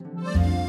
Música